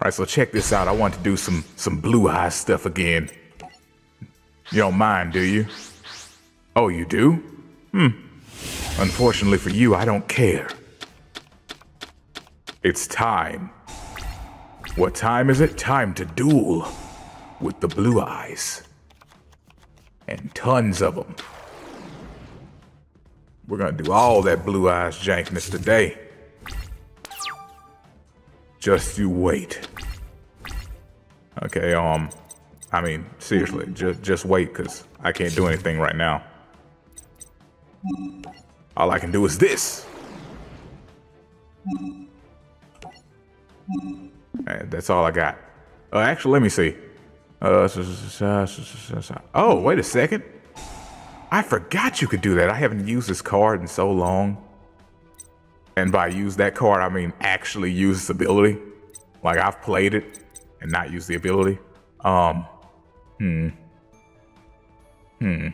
All right, so check this out. I want to do some some blue eye stuff again. You don't mind, do you? Oh, you do? Hmm. Unfortunately for you, I don't care. It's time. What time is it? Time to duel with the blue eyes. And tons of them. We're gonna do all that blue eyes jankness today. Just you wait. Okay, um, I mean, seriously, just just wait, cause I can't do anything right now. All I can do is this. That's all I got. Uh, actually, let me see. Uh, oh, wait a second. I forgot you could do that. I haven't used this card in so long. And by use that card, I mean actually use this ability. Like I've played it and not used the ability. Um, hmm. Hmm.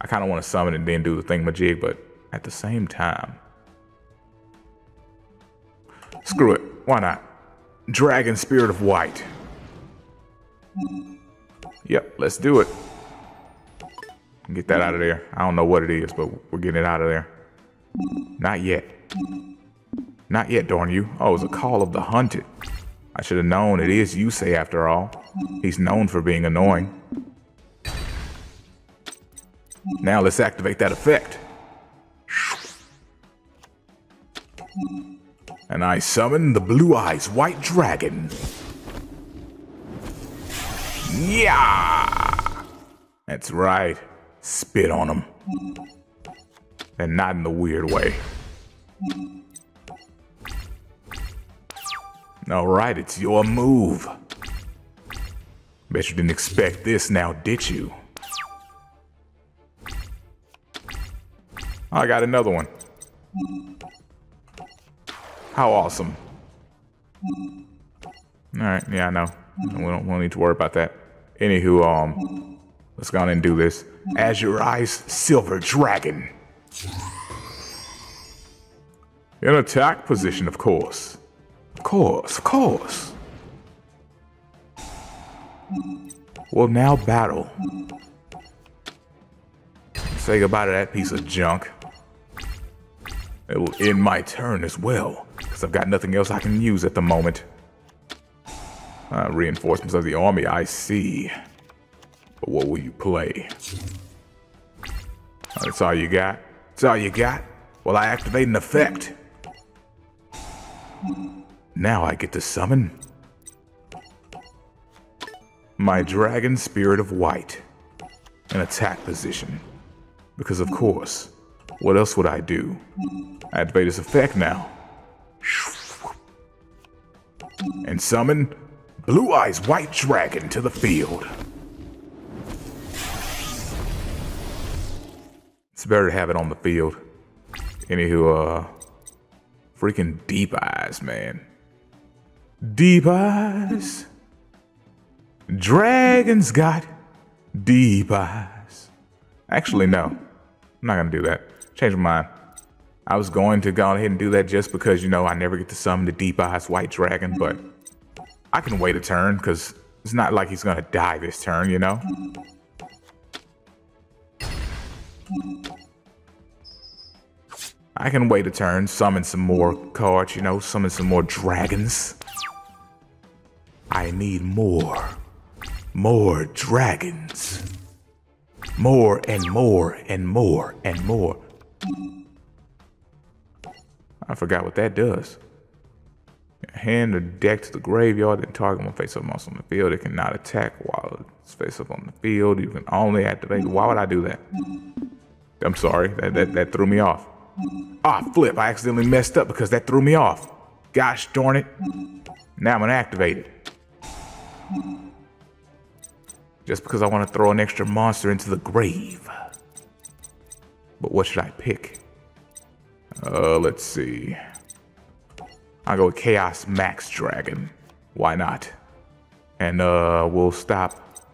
I kind of want to summon and then do the thing majig, but at the same time, screw it. Why not? Dragon Spirit of White. Yep, let's do it. Get that out of there. I don't know what it is, but we're getting it out of there. Not yet. Not yet, darn you. Oh, it's a call of the haunted. I should have known it is Yusei after all. He's known for being annoying. Now let's activate that effect. And I summon the Blue Eyes White Dragon. Yeah! That's right. Spit on him. And not in the weird way. Alright, it's your move. Bet you didn't expect this now, did you? I got another one. How awesome. Alright, yeah, I know. We don't, we don't need to worry about that. Anywho, um, let's go on and do this. Azure Eyes Silver Dragon. In attack position, of course. Of course, of course. We'll now battle. Say goodbye to that piece of junk. It will end my turn as well, because I've got nothing else I can use at the moment. Uh, reinforcements of the army, I see. But what will you play? That's all you got? That's all you got? Well, I activate an effect. Now I get to summon my Dragon Spirit of White in attack position. Because of course, what else would I do? Activate this effect now. And summon Blue Eyes White Dragon to the field. It's better to have it on the field. Anywho, uh, freaking deep eyes, man. Deep eyes. Dragons got deep eyes. Actually, no. I'm not gonna do that. Change my mind. I was going to go ahead and do that just because, you know, I never get to summon the deep eyes white dragon, but I can wait a turn because it's not like he's gonna die this turn, you know? I can wait a turn, summon some more cards, you know, summon some more dragons. I need more. More dragons. More and more and more and more. I forgot what that does. Hand the deck to the graveyard and target one face up monster on the field. It cannot attack while it's face up on the field. You can only activate. Why would I do that? I'm sorry. That, that, that threw me off. Ah, flip. I accidentally messed up because that threw me off. Gosh darn it. Now I'm going to activate it. Just because I want to throw an extra monster into the grave. But what should I pick? Uh, let's see. I'll go Chaos Max Dragon. Why not? And uh, we'll stop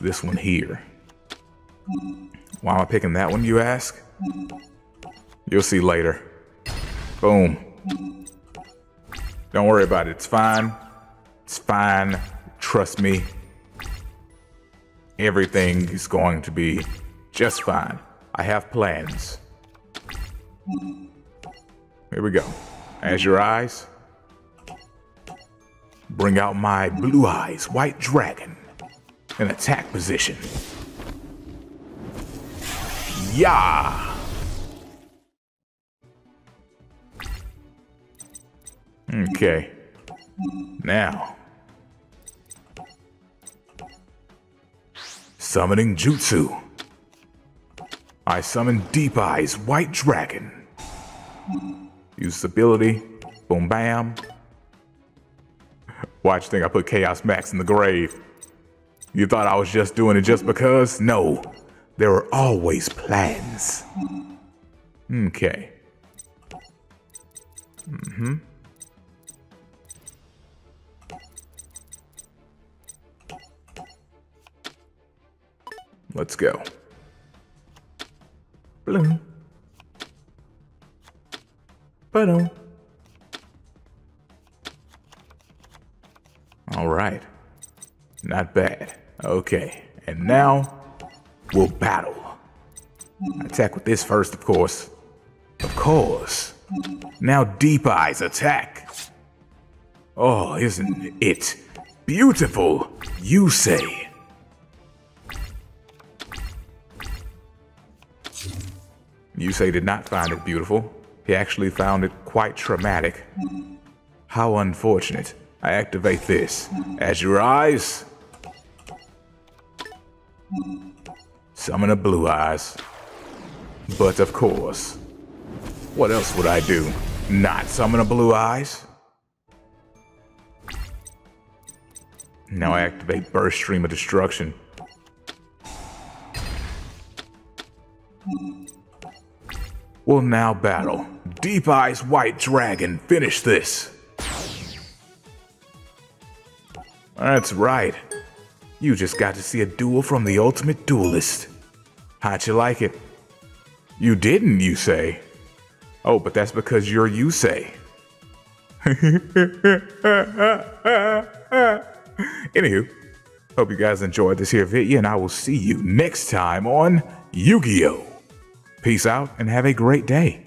this one here. Why am I picking that one, you ask? You'll see later. Boom. Don't worry about it, it's fine. It's fine. Trust me. Everything is going to be just fine. I have plans. Here we go. Azure Eyes, bring out my blue eyes, white dragon, in attack position. Yeah! Okay. Now. Summoning Jutsu. I summon Deep Eyes White Dragon. Use ability. Boom bam. Watch think I put Chaos Max in the grave. You thought I was just doing it just because? No. There were always plans. Okay. Mm-hmm. Let's go. Bloom. Ba-dum. All right. Not bad. Okay. And now we'll battle. Attack with this first, of course. Of course. Now Deep Eyes attack. Oh, isn't it beautiful, you say? You Yusei did not find it beautiful. He actually found it quite traumatic. How unfortunate. I activate this. Azure Eyes. Summon a blue eyes. But of course, what else would I do? Not summon a blue eyes? Now I activate Burst Stream of Destruction. will now battle. Deep Eyes White Dragon, finish this. That's right. You just got to see a duel from the ultimate duelist. How'd you like it? You didn't, you say? Oh, but that's because you're Yusei. Anywho, hope you guys enjoyed this here video, and I will see you next time on Yu-Gi-Oh! Peace out and have a great day.